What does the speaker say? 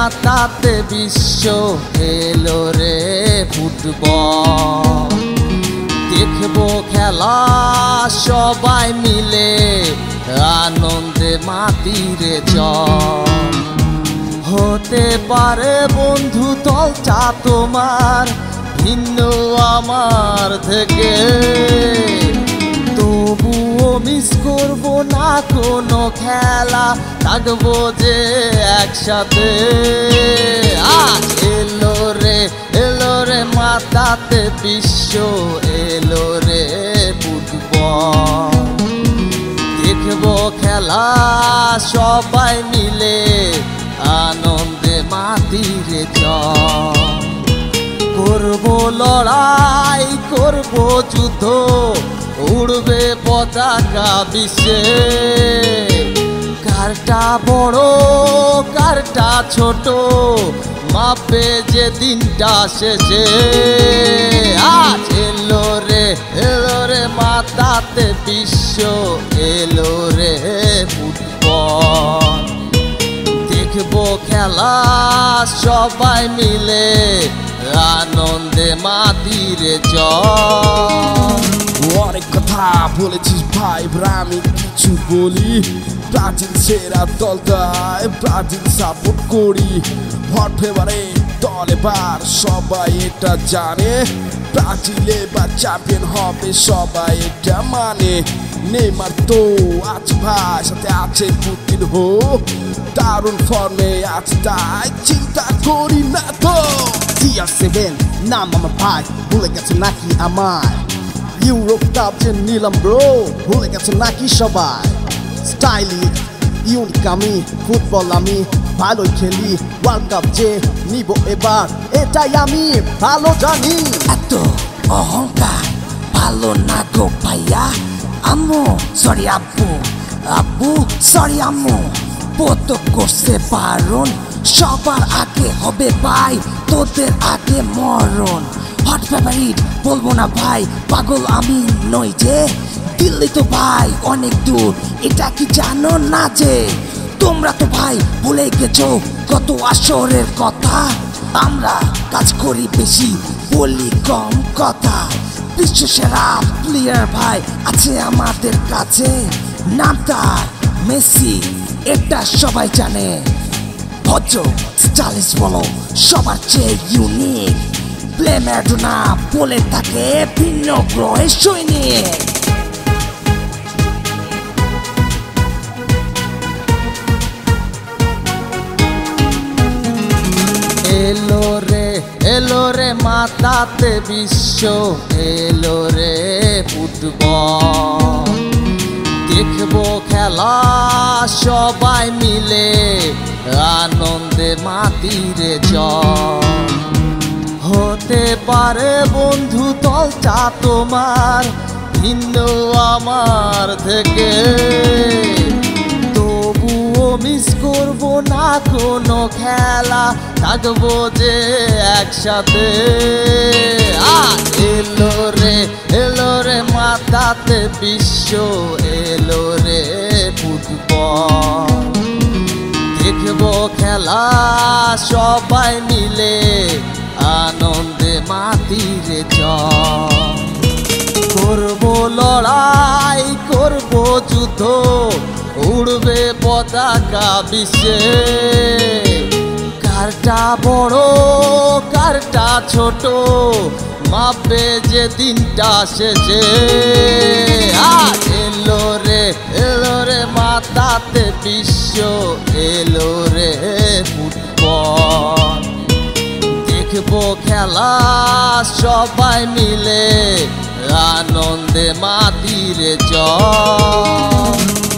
মাতাতে বিশ্ব এলো রে ফুটবল। দেখব খেলা সবাই মিলে, আনন্দে মাতিরে চল। হতে পারে বন্ধু চা তোমার, ভিন্ন আমার থেকে। তবুও মিস করব না কোনো খেলা থাকব যে একসাথে। আজ এলো রে এলো রে মাতাতে বিশ্ব, এলো রে ফুটবল। দেখব খেলা সবাই মিলে, আনন্দে মাতিরে চল করব লড়াই, করব যুদ্ধ উড়বে পতাকা বিশ্বে। কারটা বড়, কারটা ছোট, মাপে যে দিনটা শেষে আজ এলো রে এলো রে মাতাতে বিশ্ব, এলো রে ফুটবল। দেখব খেলা সবাই মিলে, আনন্দে মাতিরে জল। অনেক কথা বলেছিস ভাই আমি কিছু বলি। ব্রাজিল সেরা দলটায় ব্রাজিল সাপোর্ট করি। হট ফেভারে দল এবার সবাই এটা জানে। ব্রাজিল এবার চ্যাম্পিয়ন হবে, সবাই এটা মানে। নেইমার তো আছে ভাই, সাথে আছে পুতিন হো। দারুণ ফর্মে আছে তাই চিন্তা করি না তো। টিআর সেভেন নাম আমার ভাই, ভুলে গেছে নাকি আমার ইউরোপ কাপ যে নিলাম ব্রো ভুলে গেছে নাকি সবাই? স্টাইলি ইউনিক আমি ফুটবল আমি, ভালোই খেলি ওয়ার্ল্ড কাপ যে নিব এবার, এটাই আমি, ভালো জানি। এত অহংকার, ভালো না গো ভাইয়া, আম্মু সরি আব্বু আব্বু সরি আম্মু। পত করছে বারণ, সবার আগে হবে ভাই, তোদের আগে মরণ। হট ফেভারিট বলব না ভাই, পাগল আমি নই যে। দিল্লি তো ভাই, অনেক দূর। এটা কি জানো না যে? তোমরা তো ভাই ভুলে গেছো কত আসরের কথা। আমরা কাজ করি বেশি, বলি কম কথা। বিশ্ব সেরা প্লেয়ার ভাই আছে আমাদের কাছে। নাম মেসি, এটা সবাই জানে। ভদ্র স্টাইলিশ বলো, সবার চেয়ে ইউনিক ম্যাডোনা বলে থাকে ভিন্ন গ্রহের সৈনিক। এলো রে এলো রে মাতাতে বিশ্ব, এলো রে ফুটবল। দেখব খেলা সবাই মিলে, আনন্দে মাতিরে জল। হতে পারে বন্ধু চা তোমার ভিন্ন আমার থেকে। তবুও মিস করব না, কোনো খেলা থাকব যে একসাথে। এলো রে এলো রে মাতাতে বিশ্ব এলো রে ফুটবল। দেখব খেলা সবাই মিলে। করব লড়াই, করব যুদ্ধ, উড়বে পতাকা বিশ্বে। কারটা বড়, কারটা ছোট মাপে যে দিনটা শেষে। আজ এলো রে এলো রে মাতাতে বিশ্ব, এলো রে ফুটবল। দেখব খেলা সবাই মিলে আনন্দে মাতিরে চল